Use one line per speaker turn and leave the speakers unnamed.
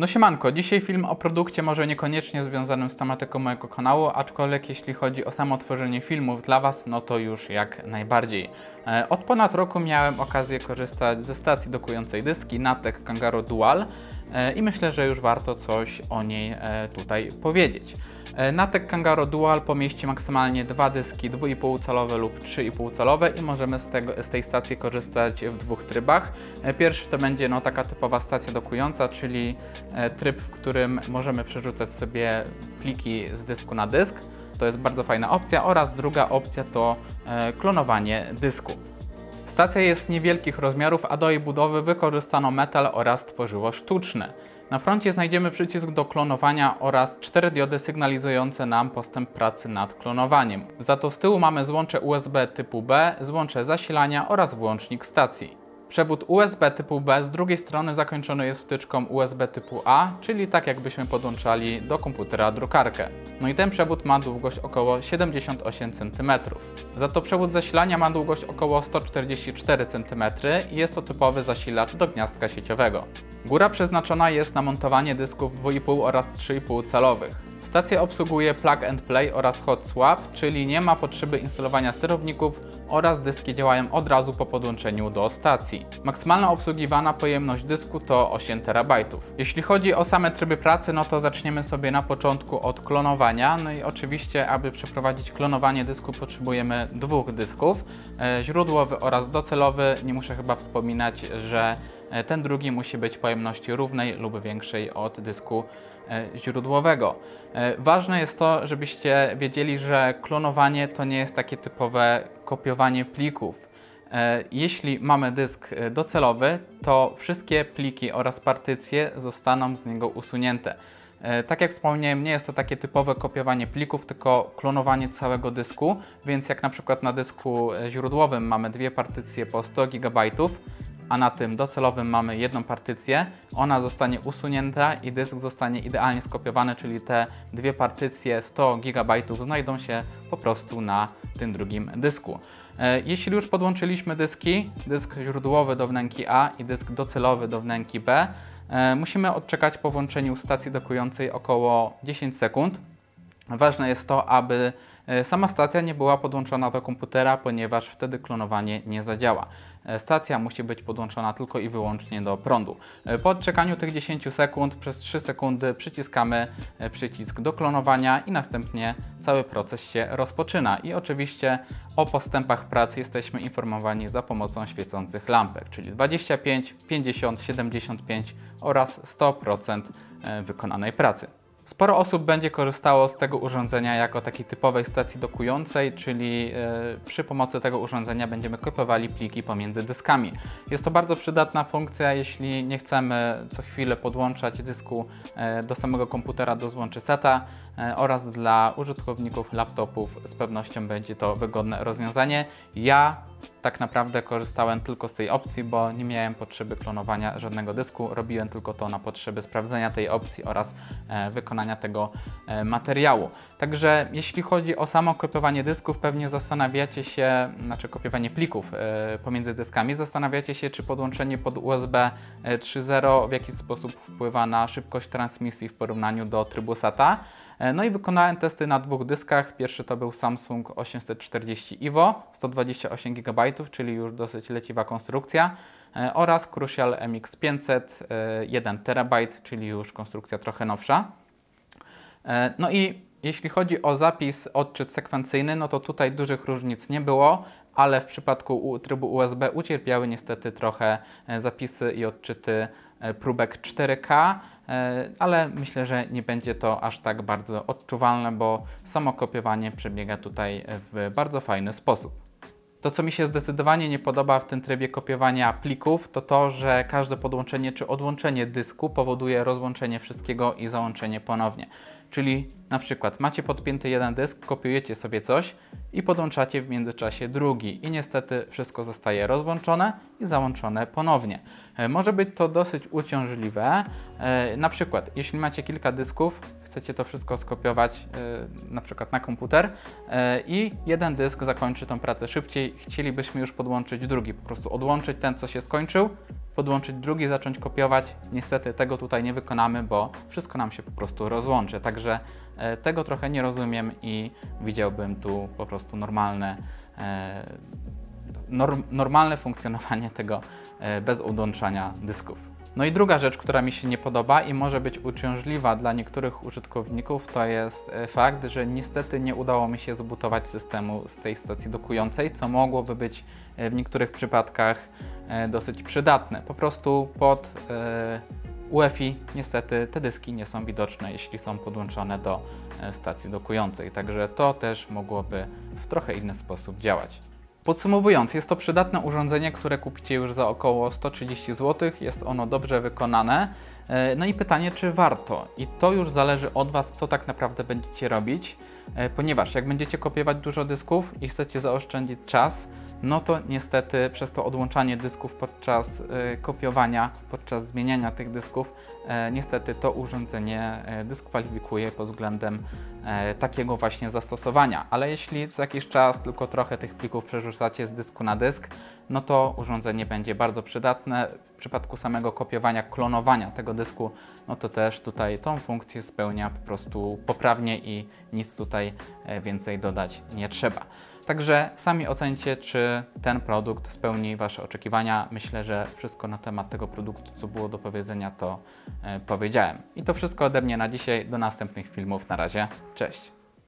No siemanko, dzisiaj film o produkcie może niekoniecznie związanym z tematyką mojego kanału, aczkolwiek jeśli chodzi o samo tworzenie filmów dla Was, no to już jak najbardziej. E, Od ponad roku miałem okazję korzystać ze stacji dokującej dyski Natek Kangaroo Dual e, i myślę, że już warto coś o niej e, tutaj powiedzieć. E, Natek Kangaroo Dual pomieści maksymalnie dwa dyski 2,5 calowe lub 3,5 calowe i możemy z, tego, z tej stacji korzystać w dwóch trybach. E, Pierwszy to będzie no, taka typowa stacja dokująca, czyli e, tryb, w którym możemy przerzucać sobie pliki z dysku na dysk. To jest bardzo fajna opcja oraz druga opcja to klonowanie dysku. Stacja jest niewielkich rozmiarów, a do jej budowy wykorzystano metal oraz tworzywo sztuczne. Na froncie znajdziemy przycisk do klonowania oraz cztery diody sygnalizujące nam postęp pracy nad klonowaniem. Za to z tyłu mamy złącze USB typu B, złącze zasilania oraz włącznik stacji. Przewód USB typu B z drugiej strony zakończony jest wtyczką USB typu A, czyli tak jakbyśmy podłączali do komputera drukarkę. No i ten przewód ma długość około 78 cm. Za to przewód zasilania ma długość około 144 cm i jest to typowy zasilacz do gniazdka sieciowego. Góra przeznaczona jest na montowanie dysków 2,5 oraz 3,5 calowych. Stacja obsługuje plug and play oraz hot swap, czyli nie ma potrzeby instalowania sterowników oraz dyski działają od razu po podłączeniu do stacji. Maksymalna obsługiwana pojemność dysku to 8 TB. Jeśli chodzi o same tryby pracy, no to zaczniemy sobie na początku od klonowania. No i oczywiście, aby przeprowadzić klonowanie dysku potrzebujemy dwóch dysków, e, źródłowy oraz docelowy. Nie muszę chyba wspominać, że ten drugi musi być pojemności równej lub większej od dysku e, źródłowego. E, Ważne jest to, żebyście wiedzieli, że klonowanie to nie jest takie typowe kopiowanie plików. E, Jeśli mamy dysk e, docelowy, to wszystkie pliki oraz partycje zostaną z niego usunięte. E, Tak jak wspomniałem, nie jest to takie typowe kopiowanie plików, tylko klonowanie całego dysku, więc jak na przykład na dysku e, źródłowym mamy dwie partycje po 100 GB, a na tym docelowym mamy jedną partycję, ona zostanie usunięta i dysk zostanie idealnie skopiowany, czyli te dwie partycje 100 GB znajdą się po prostu na tym drugim dysku. E, Jeśli już podłączyliśmy dyski, dysk źródłowy do wnęki A i dysk docelowy do wnęki B, e, musimy odczekać po włączeniu stacji dokującej około 10 sekund. Ważne jest to, aby sama stacja nie była podłączona do komputera, ponieważ wtedy klonowanie nie zadziała. E, Stacja musi być podłączona tylko i wyłącznie do prądu. E, Po odczekaniu tych 10 sekund przez 3 sekundy przyciskamy e, przycisk do klonowania i następnie cały proces się rozpoczyna. I oczywiście o postępach pracy jesteśmy informowani za pomocą świecących lampek, czyli 25, 50, 75 oraz 100% e, wykonanej pracy. Sporo osób będzie korzystało z tego urządzenia jako takiej typowej stacji dokującej, czyli e, przy pomocy tego urządzenia będziemy kopiowali pliki pomiędzy dyskami. Jest to bardzo przydatna funkcja, jeśli nie chcemy co chwilę podłączać dysku e, do samego komputera do złączy SATA e, oraz dla użytkowników laptopów z pewnością będzie to wygodne rozwiązanie. Ja tak naprawdę korzystałem tylko z tej opcji, bo nie miałem potrzeby klonowania żadnego dysku. Robiłem tylko to na potrzeby sprawdzenia tej opcji oraz e, wykonania tego e, materiału. Także jeśli chodzi o samo kopiowanie dysków, pewnie zastanawiacie się, znaczy kopiowanie plików e, pomiędzy dyskami, zastanawiacie się, czy podłączenie pod USB e, 3.0 w jakiś sposób wpływa na szybkość transmisji w porównaniu do trybu SATA. E, No i wykonałem testy na dwóch dyskach. Pierwszy to był Samsung 840 EVO, 128 GB, czyli już dosyć leciwa konstrukcja e, oraz Crucial MX500 e, 1 TB, czyli już konstrukcja trochę nowsza. E, No i jeśli chodzi o zapis odczyt sekwencyjny, no to tutaj dużych różnic nie było, ale w przypadku trybu USB ucierpiały niestety trochę zapisy i odczyty próbek 4K, e, ale myślę, że nie będzie to aż tak bardzo odczuwalne, bo samo kopiowanie przebiega tutaj w bardzo fajny sposób. To, co mi się zdecydowanie nie podoba w tym trybie kopiowania plików, to to, że każde podłączenie czy odłączenie dysku powoduje rozłączenie wszystkiego i załączenie ponownie. Czyli na przykład macie podpięty jeden dysk, kopiujecie sobie coś i podłączacie w międzyczasie drugi i niestety wszystko zostaje rozłączone i załączone ponownie. E, Może być to dosyć uciążliwe. E, Na przykład, jeśli macie kilka dysków, chcecie to wszystko skopiować y, na przykład na komputer i jeden dysk zakończy tą pracę szybciej, chcielibyśmy już podłączyć drugi, po prostu odłączyć ten, co się skończył, podłączyć drugi, zacząć kopiować. Niestety tego tutaj nie wykonamy, bo wszystko nam się po prostu rozłączy. Także e, tego trochę nie rozumiem i widziałbym tu po prostu normalne, e, norm, normalne funkcjonowanie tego e, bez odłączania dysków. No i druga rzecz, która mi się nie podoba i może być uciążliwa dla niektórych użytkowników, to jest e, fakt, że niestety nie udało mi się zbudować systemu z tej stacji dokującej, co mogłoby być e, w niektórych przypadkach e, dosyć przydatne. Po prostu pod UEFI niestety te dyski nie są widoczne, jeśli są podłączone do stacji dokującej, także to też mogłoby w trochę inny sposób działać. Podsumowując, jest to przydatne urządzenie, które kupicie już za około 130 zł. Jest ono dobrze wykonane. E, No i pytanie, czy warto? I to już zależy od Was, co tak naprawdę będziecie robić, e, ponieważ jak będziecie kopiować dużo dysków i chcecie zaoszczędzić czas, no to niestety przez to odłączanie dysków podczas e, kopiowania, podczas zmieniania tych dysków, niestety to urządzenie dyskwalifikuje pod względem takiego właśnie zastosowania. Ale jeśli co jakiś czas tylko trochę tych plików przerzucacie z dysku na dysk, no to urządzenie będzie bardzo przydatne. Przypadku samego kopiowania, klonowania tego dysku, no to też tutaj tą funkcję spełnia po prostu poprawnie i nic tutaj e, więcej dodać nie trzeba. Także sami ocencie, czy ten produkt spełni Wasze oczekiwania. Myślę, że wszystko na temat tego produktu, co było do powiedzenia, to e, powiedziałem. I to wszystko ode mnie na dzisiaj. Do następnych filmów. Na razie. Cześć.